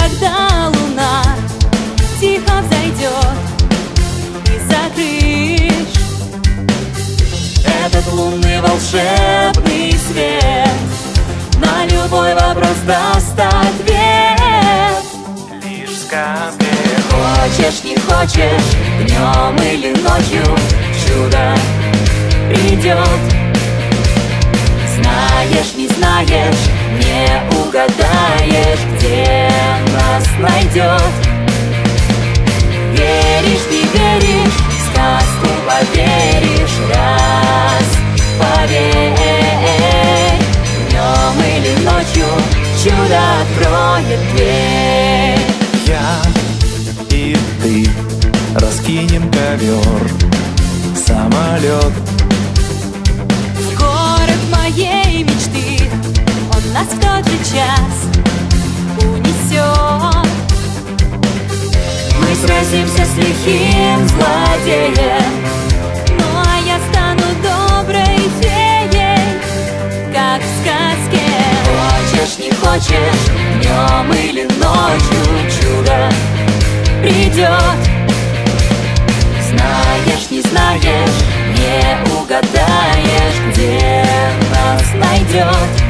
когда луна тихо взойдет и закрыешь Этот лунный волшебный свет На любой вопрос даст ответ. Лишь сказки Хочешь, не хочешь, днем или ночью Чудо придет Знаешь, не знаешь, не угадаешь, где найдет Веришь, не веришь, в сказку поверишь. Раз Поверь, днем или ночью чудо откроет дверь. Я и ты раскинем ковер Самолет В город моей мечты Он нас в Мы сразимся с лихим злодеем. Ну а я стану доброй феей Как в сказке. Хочешь, не хочешь, днем или ночью чудо придет знаешь, не знаешь, не угадаешь, где нас найдет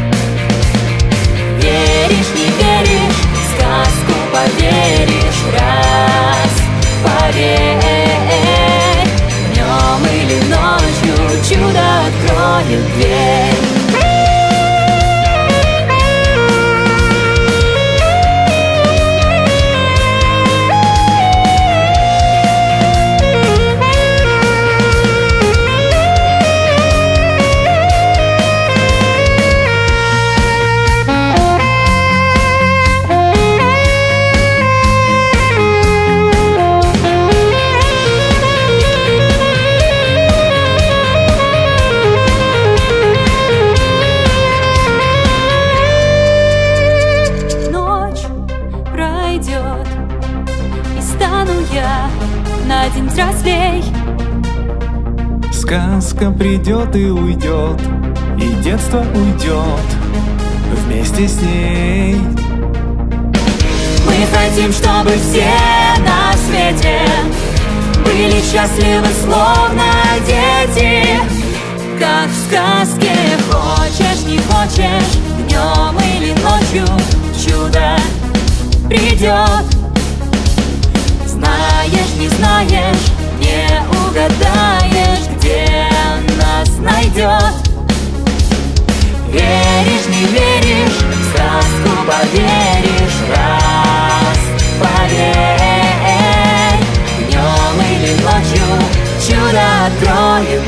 день взрослей. Сказка придет и уйдет И детство уйдет Вместе с ней. Мы хотим, чтобы все на свете Были счастливы, словно дети. Как в сказке Хочешь, не хочешь Днем или ночью Чудо придет не знаешь, не угадаешь, где нас найдет. Веришь, не веришь, в сказку поверишь, раз поверь. Днем или ночью чудо откроет